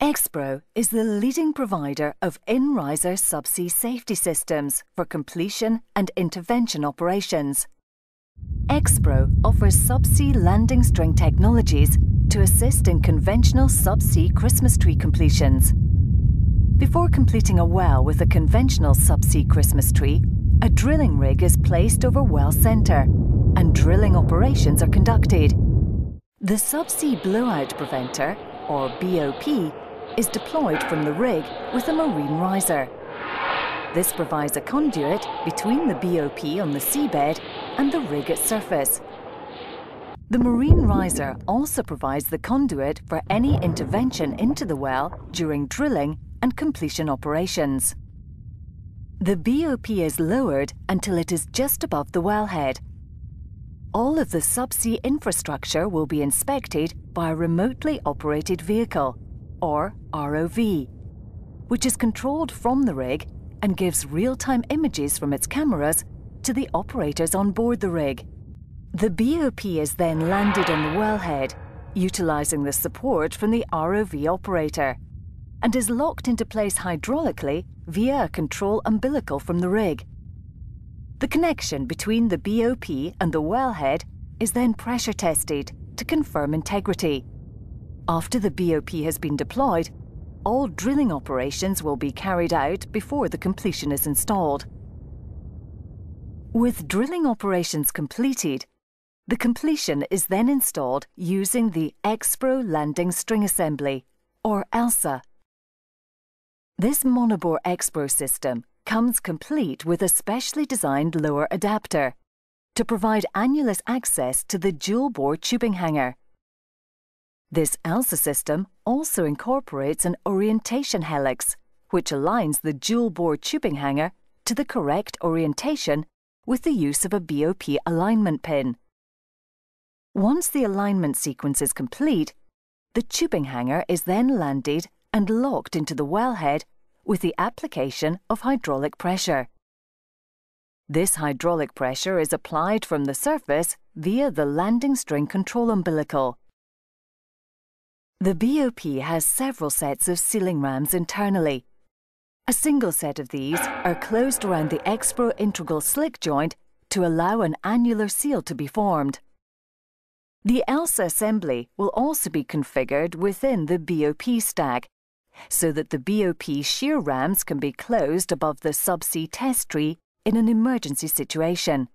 Expro is the leading provider of in-riser subsea safety systems for completion and intervention operations. Expro offers subsea landing string technologies to assist in conventional subsea Christmas tree completions. Before completing a well with a conventional subsea Christmas tree, a drilling rig is placed over well centre and drilling operations are conducted. The subsea blowout preventer, or BOP, is deployed from the rig with a marine riser. This provides a conduit between the BOP on the seabed and the rig at surface. The marine riser also provides the conduit for any intervention into the well during drilling and completion operations. The BOP is lowered until it is just above the wellhead. All of the subsea infrastructure will be inspected by a remotely operated vehicle, or ROV, which is controlled from the rig and gives real-time images from its cameras to the operators on board the rig. The BOP is then landed on the wellhead, utilising the support from the ROV operator, and is locked into place hydraulically via a control umbilical from the rig. The connection between the BOP and the wellhead is then pressure tested to confirm integrity. After the BOP has been deployed, all drilling operations will be carried out before the completion is installed. With drilling operations completed, the completion is then installed using the Expro Landing String Assembly, or ELSA. This monobore Expro system comes complete with a specially designed lower adapter to provide annulus access to the dual bore tubing hanger. This ELSA system also incorporates an orientation helix, which aligns the dual bore tubing hanger to the correct orientation with the use of a BOP alignment pin. Once the alignment sequence is complete, the tubing hanger is then landed and locked into the wellhead with the application of hydraulic pressure. This hydraulic pressure is applied from the surface via the landing string control umbilical. The BOP has several sets of sealing rams internally. A single set of these are closed around the Expro integral slick joint to allow an annular seal to be formed. The ELSA assembly will also be configured within the BOP stack so that the BOP shear rams can be closed above the subsea test tree in an emergency situation.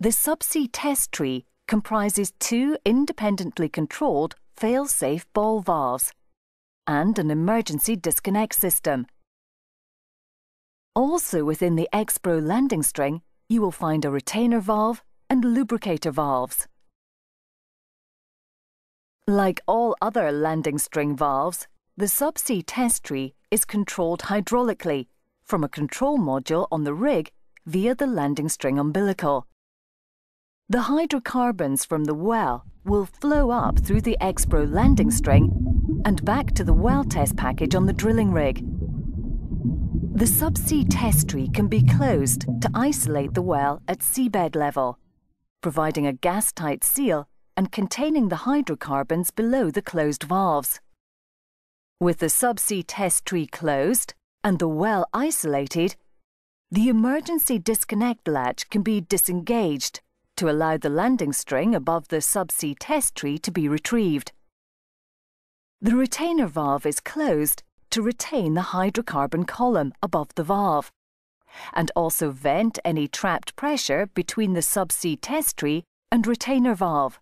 The subsea test tree comprises two independently controlled fail-safe ball valves and an emergency disconnect system. Also within the Expro landing string, you will find a retainer valve and lubricator valves. Like all other landing string valves, the subsea test tree is controlled hydraulically from a control module on the rig via the landing string umbilical. The hydrocarbons from the well will flow up through the Expro landing string and back to the well test package on the drilling rig. The subsea test tree can be closed to isolate the well at seabed level, providing a gas-tight seal and containing the hydrocarbons below the closed valves. With the subsea test tree closed and the well isolated, the emergency disconnect latch can be disengaged to allow the landing string above the subsea test tree to be retrieved. The retainer valve is closed to retain the hydrocarbon column above the valve, and also vent any trapped pressure between the subsea test tree and retainer valve.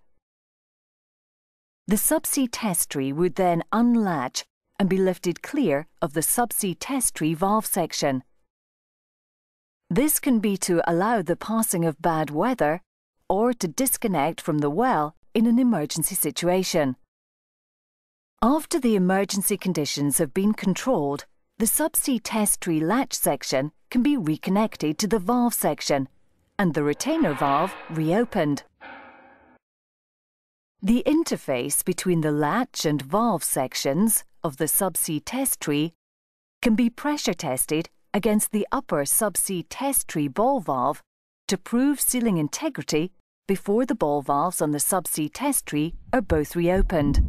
The subsea test tree would then unlatch and be lifted clear of the subsea test tree valve section. This can be to allow the passing of bad weather or to disconnect from the well in an emergency situation. After the emergency conditions have been controlled, the subsea test tree latch section can be reconnected to the valve section and the retainer valve reopened. The interface between the latch and valve sections of the subsea test tree can be pressure tested against the upper subsea test tree ball valve to prove sealing integrity before the ball valves on the subsea test tree are both reopened.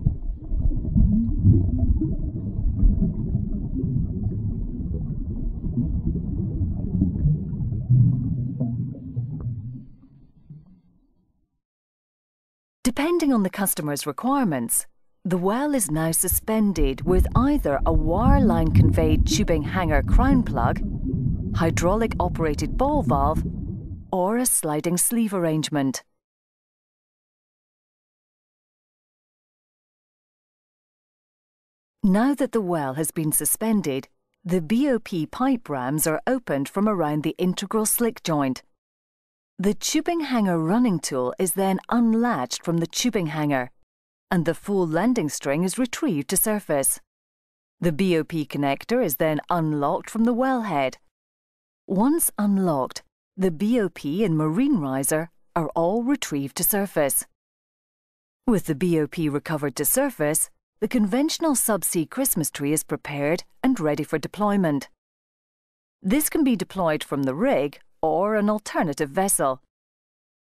Depending on the customer's requirements, the well is now suspended with either a wireline conveyed tubing hanger crown plug, hydraulic operated ball valve or a sliding sleeve arrangement. Now that the well has been suspended, the BOP pipe rams are opened from around the integral slick joint. The tubing hanger running tool is then unlatched from the tubing hanger and the full landing string is retrieved to surface. The BOP connector is then unlocked from the wellhead. Once unlocked, the BOP and marine riser are all retrieved to surface. With the BOP recovered to surface, the conventional subsea Christmas tree is prepared and ready for deployment. This can be deployed from the rig or an alternative vessel.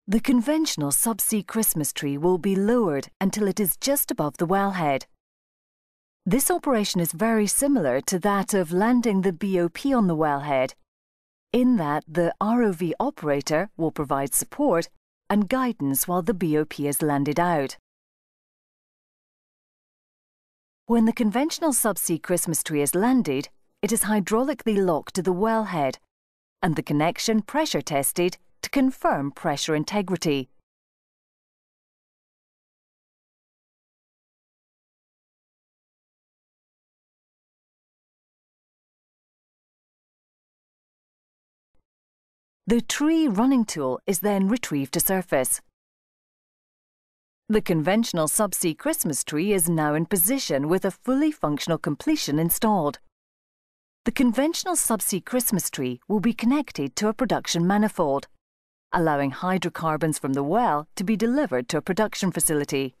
The conventional subsea Christmas tree will be lowered until it is just above the wellhead. This operation is very similar to that of landing the BOP on the wellhead, in that the ROV operator will provide support and guidance while the BOP is landed out. When the conventional subsea Christmas tree is landed, it is hydraulically locked to the wellhead and the connection pressure tested to confirm pressure integrity. The tree running tool is then retrieved to surface. The conventional subsea Christmas tree is now in position with a fully functional completion installed. The conventional subsea Christmas tree will be connected to a production manifold allowing hydrocarbons from the well to be delivered to a production facility.